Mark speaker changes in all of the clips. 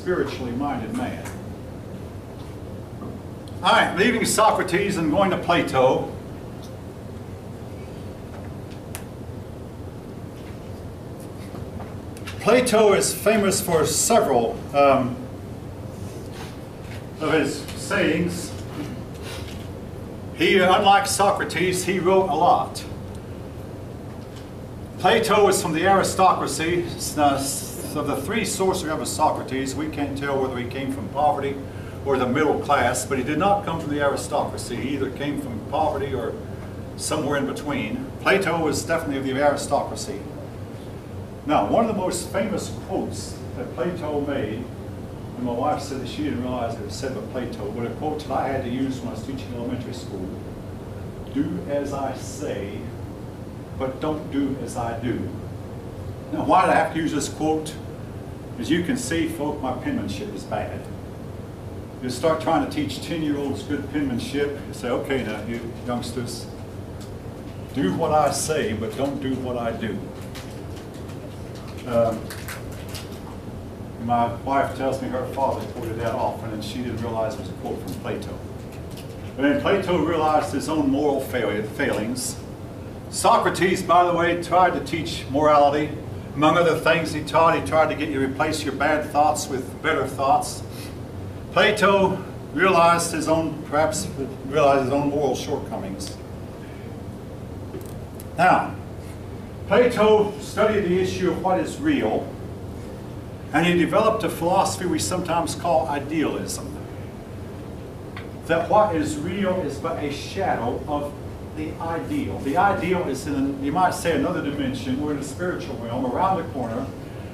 Speaker 1: spiritually minded man. All right, leaving Socrates and going to Plato. Plato is famous for several um, of his sayings. He, unlike Socrates, he wrote a lot. Plato is from the aristocracy. Of the three sources of Socrates, we can't tell whether he came from poverty or the middle class, but he did not come from the aristocracy. He either came from poverty or somewhere in between. Plato was definitely of the aristocracy. Now, one of the most famous quotes that Plato made, and my wife said that she didn't realize it was said by Plato, but a quote that I had to use when I was teaching elementary school, do as I say, but don't do as I do. Now, why did I have to use this quote? As you can see, folk, my penmanship is bad. You start trying to teach 10-year-olds good penmanship, you say, okay now, you youngsters, do what I say, but don't do what I do. Um, my wife tells me her father quoted that often, and she didn't realize it was a quote from Plato. But then Plato realized his own moral failings. Socrates, by the way, tried to teach morality. Among other things he taught, he tried to get you to replace your bad thoughts with better thoughts. Plato realized his own, perhaps realized his own moral shortcomings. Now, Plato studied the issue of what is real, and he developed a philosophy we sometimes call idealism. That what is real is but a shadow of the ideal. The ideal is in, you might say, another dimension. We're in the spiritual realm, around the corner,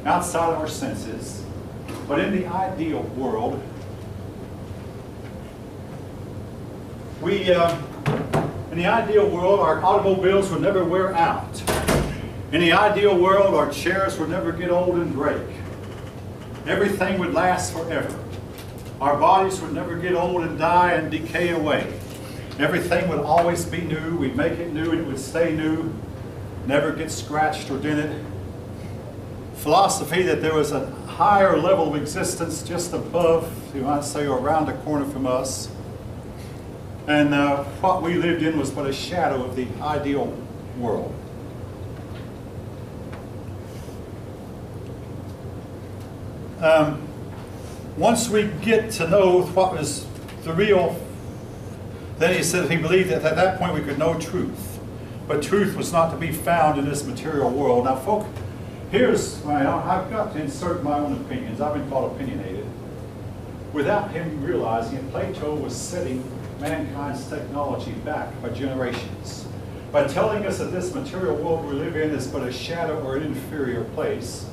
Speaker 1: outside of our senses. But in the ideal world, we, uh, in the ideal world, our automobiles would never wear out. In the ideal world, our chairs would never get old and break. Everything would last forever. Our bodies would never get old and die and decay away. Everything would always be new. We'd make it new and it would stay new, never get scratched or dented. Philosophy that there was a higher level of existence just above, you might say, or around the corner from us. And uh, what we lived in was but a shadow of the ideal world. Um, once we get to know what was the real, then he said he believed that at that point we could know truth. But truth was not to be found in this material world. Now, folk, here's, my, I've got to insert my own opinions. I've been called opinionated. Without him realizing it, Plato was setting mankind's technology back by generations. By telling us that this material world we live in is but a shadow or an inferior place,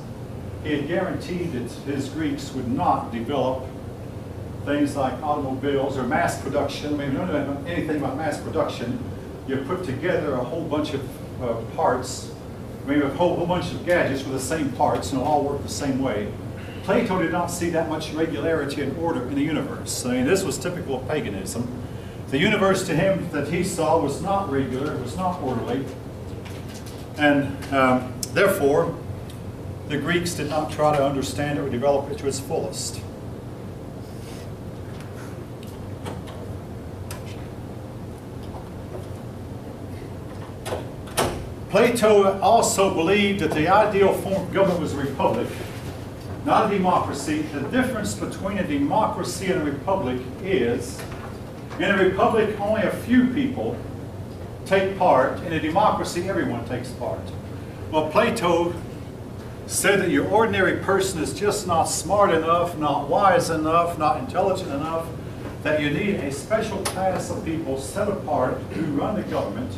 Speaker 1: he had guaranteed that his Greeks would not develop things like automobiles or mass production. I mean, we don't know anything about mass production. You put together a whole bunch of uh, parts, maybe a whole, whole bunch of gadgets with the same parts and all work the same way. Plato did not see that much regularity and order in the universe. I mean, this was typical of paganism. The universe to him that he saw was not regular, it was not orderly, and um, therefore, the Greeks did not try to understand it or develop it to its fullest. Plato also believed that the ideal form of government was a republic, not a democracy. The difference between a democracy and a republic is, in a republic, only a few people take part. In a democracy, everyone takes part. Well, Plato said that your ordinary person is just not smart enough, not wise enough, not intelligent enough, that you need a special class of people set apart who run the government.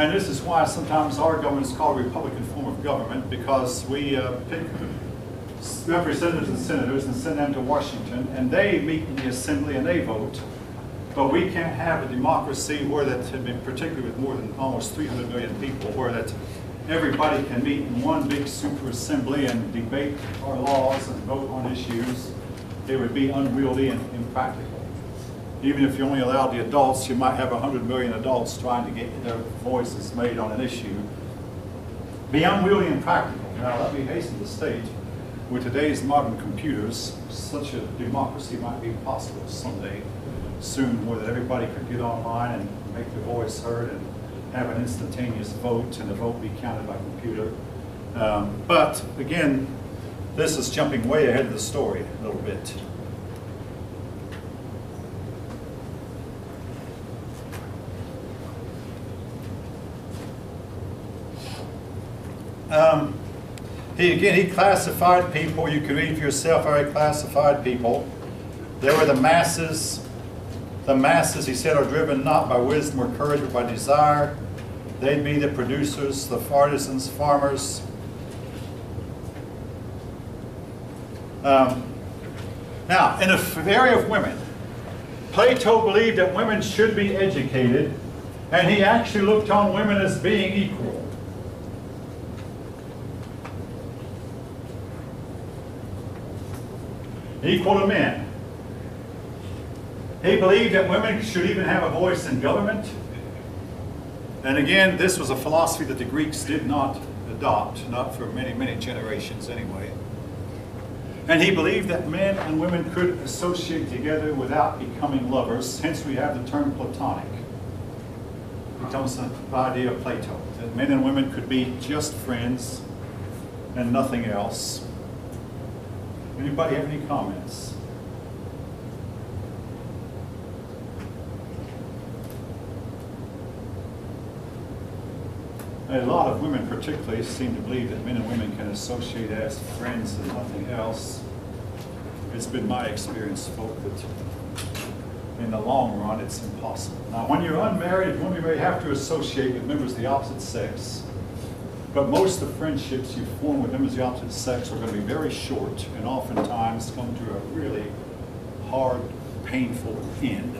Speaker 1: And this is why sometimes our government is called a Republican form of government, because we uh, pick representatives and senators and send them to Washington, and they meet in the assembly and they vote. But we can't have a democracy where that, particularly with more than almost 300 million people, where that everybody can meet in one big super assembly and debate our laws and vote on issues, it would be unwieldy and impractical. Even if you only allowed the adults, you might have 100 million adults trying to get their voices made on an issue. Be unwieldy and practical. Now, let me hasten to state with today's modern computers, such a democracy might be possible someday soon, where everybody could get online and make their voice heard and have an instantaneous vote and the vote be counted by computer. Um, but again, this is jumping way ahead of the story a little bit. Um, he again he classified people. You can read for yourself how he classified people. There were the masses. The masses, he said, are driven not by wisdom or courage, but by desire. They'd be the producers, the artisans, farmers. Um, now, in the area of women, Plato believed that women should be educated, and he actually looked on women as being equal. Equal to men. He believed that women should even have a voice in government. And again, this was a philosophy that the Greeks did not adopt, not for many, many generations anyway. And he believed that men and women could associate together without becoming lovers, hence we have the term platonic. It comes from the idea of Plato, that men and women could be just friends and nothing else. Anybody have any comments? A lot of women particularly seem to believe that men and women can associate as friends and nothing else. It's been my experience, folk, that in the long run, it's impossible. Now, when you're unmarried, women may have to associate with members of the opposite sex. But most of the friendships you form with members of the opposite sex are going to be very short and oftentimes come to a really hard, painful end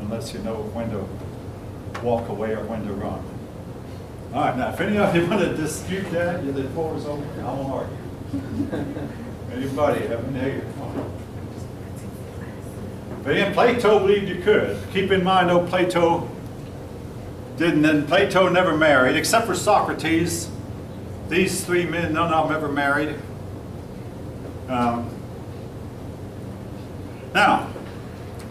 Speaker 1: unless you know when to walk away or when to run. All right, now if any of you want to dispute that, the floor is open. I won't argue. Anybody have a negative comment? But again, Plato believed you could. Keep in mind, though, Plato didn't, and Plato never married, except for Socrates. These three men, none of them ever married. Um, now,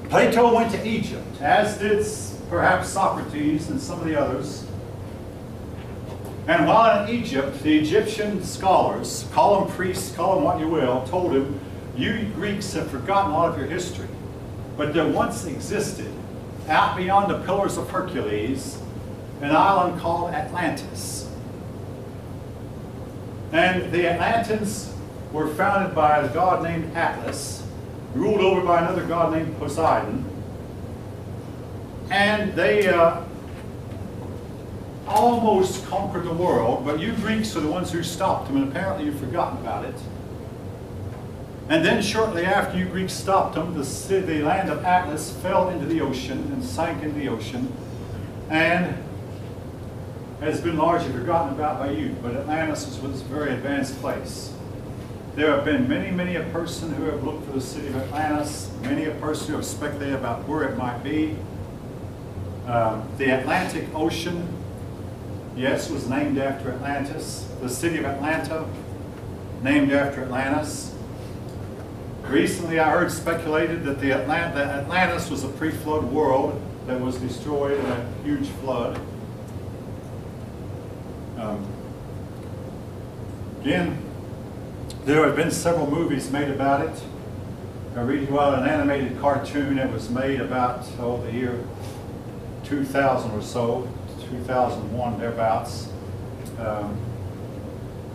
Speaker 1: Plato went to Egypt, as did perhaps Socrates and some of the others. And while in Egypt, the Egyptian scholars, call them priests, call them what you will, told him, you Greeks have forgotten all of your history. But there once existed, out beyond the Pillars of Hercules, an island called Atlantis. And the Atlanteans were founded by a god named Atlas, ruled over by another god named Poseidon. And they uh, almost conquered the world, but you Greeks are the ones who stopped them, and apparently you've forgotten about it. And then shortly after you Greeks stopped them, the, city, the land of Atlas fell into the ocean and sank into the ocean, and has been largely forgotten about by you. But Atlantis was a very advanced place. There have been many, many a person who have looked for the city of Atlantis, many a person who have speculated about where it might be. Um, the Atlantic Ocean yes, was named after Atlantis. The city of Atlanta, named after Atlantis. Recently, I heard speculated that the Atlant that Atlantis was a pre-flood world that was destroyed in a huge flood. Um, again, there have been several movies made about it. I read about an animated cartoon that was made about, oh, the year 2000 or so, 2001, thereabouts. Um,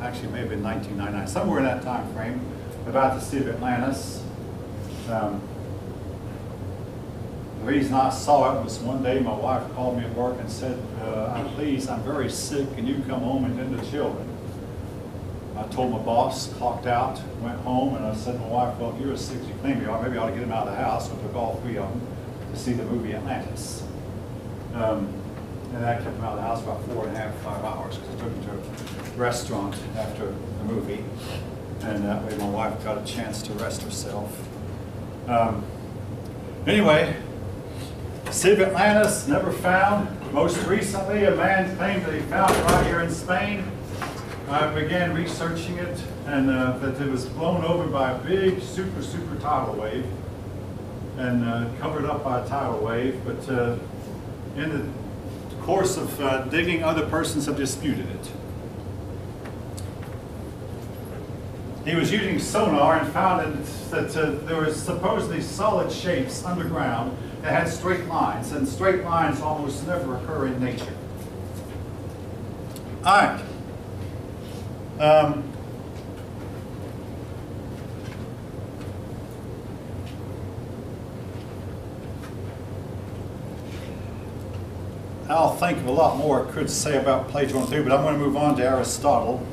Speaker 1: actually, may have been 1999, somewhere in that time frame, about the city of Atlantis. Um, the reason I saw it was one day my wife called me at work and said, uh, I'm pleased, I'm very sick, can you come home and tend the children? I told my boss, clocked out, went home, and I said to my wife, well, if you're sick you are, maybe I ought to get him out of the house. So I took all three of them to see the movie Atlantis. Um, and that kept them out of the house about four and a half, five hours, because I took them to a restaurant after the movie. And that way my wife got a chance to rest herself. Um, anyway, City of Atlantis, never found. Most recently, a man claimed that he found it right here in Spain. I began researching it and uh, that it was blown over by a big super, super tidal wave and uh, covered up by a tidal wave, but uh, in the course of uh, digging, other persons have disputed it. He was using sonar and found that, uh, there were supposedly solid shapes underground that had straight lines, and straight lines almost never occur in nature. All right. Um, I'll think of a lot more I could say about Plato and theory, but I'm going to move on to Aristotle.